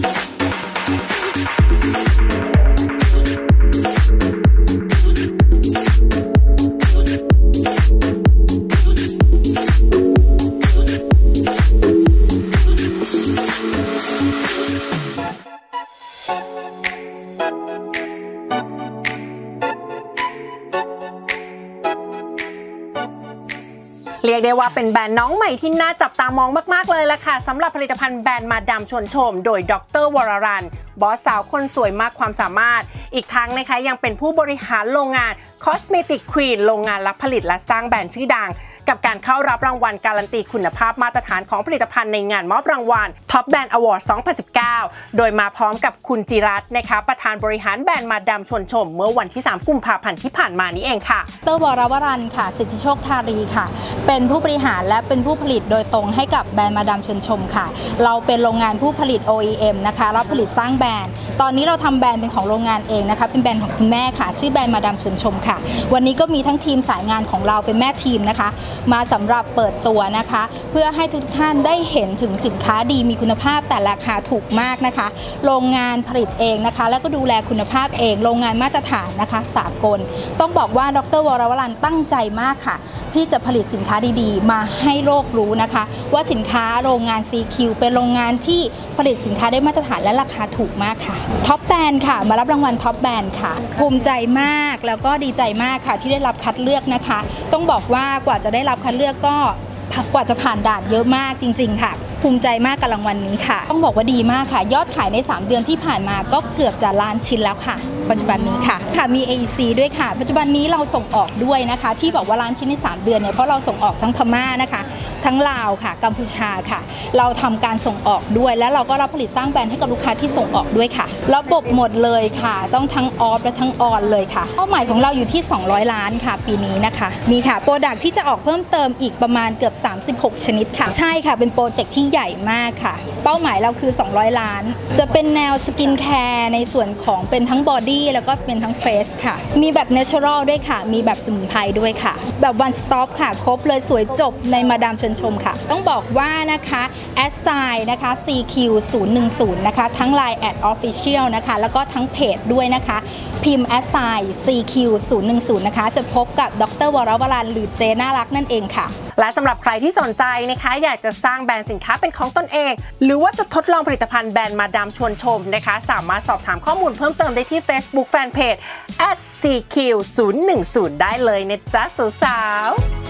Thank you. เรียกได้ว่าเป็นแบรนด์น้องใหม่ที่น่าจับตามองมาก ๆ เลยละค่ะสำหรับผลิตภัณฑ์แบรนด์มาดามชวนชม โดยดวรวลัญช์บอสสาวคนสวยมากความสามารถ อีกทั้งนะคะยังเป็นผู้บริหารโรงงาน Cosmetic Queen โรงงานรับผลิตและสร้างแบรนด์ชื่อดัง กับการเข้ารับรางวัลการันตีคุณภาพมาตรฐานของผลิตภัณฑ์ในงานมอบรางวัล Top Brand Award 2019 โดยมาพร้อมกับคุณจิรัตน์นะคะ ประธานบริหารแบรนด์มาดามชวนชม เมื่อวันที่ 3 กุมภาพันธ์ที่ผ่านมานี้เองค่ะดร.วรวลัญช์ค่ะ สิทธิโชคทารีค่ะ เป็นผู้บริหารและเป็นผู้ผลิตโดยตรงให้กับแบรนด์มาดามชวนชมค่ะ เราเป็นโรงงานผู้ผลิต OEM นะคะรับผลิตสร้างแบรนด์ ตอนนี้เราทำแบรนด์เป็นของโรงงานเองนะคะเป็นแบรนด์ของคุณแม่ค่ะ ชื่อแบรนด์มาดามชวนชมค่ะ วันนี้ก็มีทั้งทีมสายงานของเราเป็นแม่ทีมนะคะมาสำหรับเปิดตัวนะคะ เพื่อให้ทุกท่านได้เห็นถึงสินค้าดีมีคุณภาพแต่ราคาถูกมากนะคะ โรงงานผลิตเองนะคะ แล้วก็ดูแลคุณภาพเอง โรงงานมาตรฐานนะคะสากล ต้องบอกว่าดรวรวรันตั้งใจมากค่ะ ที่จะผลิตสินค้าดีๆ มาให้โลกรู้นะคะ ว่าสินค้าโรงงาน CQ เป็นโรงงานที่ผลิตสินค้าได้มาตรฐานและราคาถูกมากค่ะ Top Brand ค่ะ มารับรางวัล Top Brand ค่ะ ภูมิใจมากแล้วก็ดีใจมากค่ะ ที่ได้รับคัดเลือกนะคะ ต้องบอกว่ากว่าจะได้รับคัดเลือกก็กว่าจะผ่านด่านเยอะมากจริง ๆ ค่ะ ภูมิใจมากกับรางวัลนี้ค่ะ ต้องบอกว่าดีมากค่ะ ยอดขายใน 3 เดือนที่ผ่านมาก็เกือบจะล้านชิ้นแล้วค่ะ ปัจจุบันนี้ค่ะค่ะมี AEC ด้วยค่ะ ปัจจุบันนี้เราส่งออกด้วยนะคะ ที่บอกว่าล้านชิ้นใน 3 เดือนเนี่ยเพราะเราส่งออกทั้งพม่านะคะ ทั้งลาวค่ะ กัมพูชาค่ะ เราทำการส่งออกด้วย และเราก็รับผลิตสร้างแบรนด์ให้กับลูกค้าที่ส่งออกด้วยค่ะระบบหมดเลยค่ะ ต้องทั้ง off และทั้ง on เลยค่ะเป้าหมายของเราอยู่ที่ 200 ล้านค่ะ ปีนี้นะคะมีค่ะ product ที่จะออกเพิ่มเติมอีกประมาณเกือบ 36 ชนิดค่ะ ใช่ค่ะเป็นโปรเจกต์ที่ใหญ่มากค่ะ เป้าหมายเราคือ 200 ล้าน จะเป็นแนว skincare ในส่วนของเป็นทั้ง body แล้วก็เป็นทั้ง face ค่ะ มีแบบ natural ด้วยค่ะ มีแบบสมุนไพรด้วยค่ะ แบบ one stop ค่ะ ครบเลยสวยจบในมาดามเชิญชมค่ะ ต้องบอกว่านะคะแอดไซน์นะคะ CQ 0 1 0 นะคะ ทั้ง Line แอด Official นะคะ แล้วก็ทั้งเพจด้วยนะคะ พิมพ์แอดไซน์ CQ 0 1 0 นะคะ จะพบกับดรวรวรันหรือเจน่ารักนั่นเองค่ะและสำหรับใครที่สนใจนะคะ อยากจะสร้างแบรนด์สินค้าเป็นของตนเอง หรือว่าจะทดลองผลิตภัณฑ์แบรนด์มาดามชวนชมนะคะ สามารถสอบถามข้อมูลเพิ่มเติมได้ที่ Facebook Fanpage @cq010 ได้เลยนะจ๊ะสาวๆ